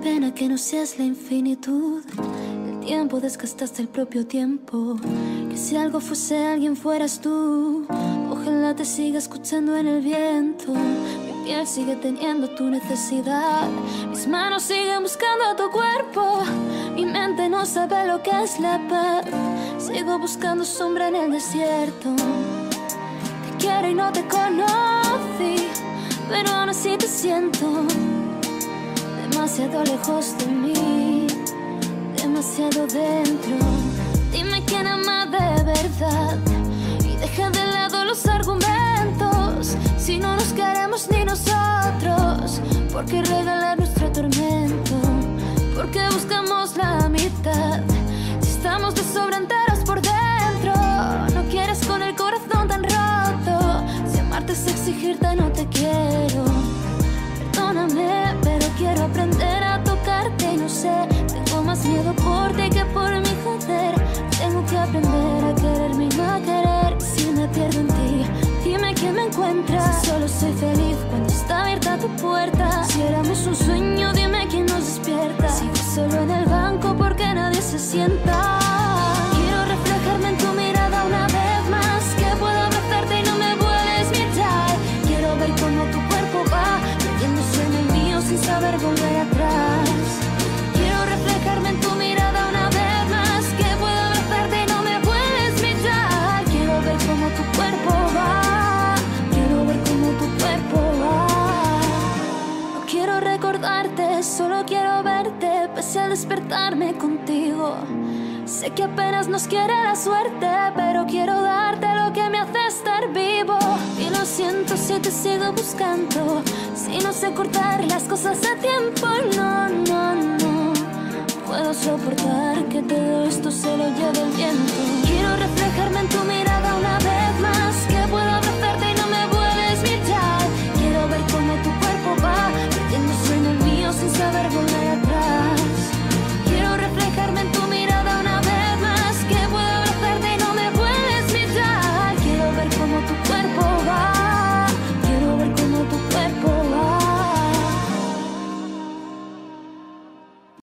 pena que no seas la infinitud. El tiempo desgastaste el propio tiempo. Que si algo fuese alguien fueras tú. Ojalá te siga escuchando en el viento. Mi piel sigue teniendo tu necesidad. Mis manos siguen buscando tu cuerpo. Mi mente no sabe lo que es la paz. Sigo buscando sombra en el desierto. Te quiero y no te conocí. Pero aún así te siento demasiado lejos de mí, demasiado dentro. Dime quién ama de verdad y deja de lado los argumentos. Si no nos queremos ni nosotros, ¿por qué regalar nuestro tormento? ¿Por qué buscamos la mitad? Tengo más miedo por ti que por mi joder. Tengo que aprender a quererme y no a querer. Si me pierdo en ti, dime que me encuentras. Si solo soy feliz cuando está abierta tu puerta. Si éramos un sueño, dime quién nos despierta. Sigo solo en el banco porque nadie se sienta. Quiero reflejarme en tu mirada una vez más. Que pueda abrazarte y no me vuelves mirar. Quiero ver cómo tu cuerpo va metiéndose en el mío sin saber volver atrás. Pese a despertarme contigo. Sé que apenas nos quiere la suerte, pero quiero darte lo que me hace estar vivo. Y lo siento si te sigo buscando, si no sé cortar las cosas a tiempo. No, no, no. Puedo soportar que todo esto se lo lleve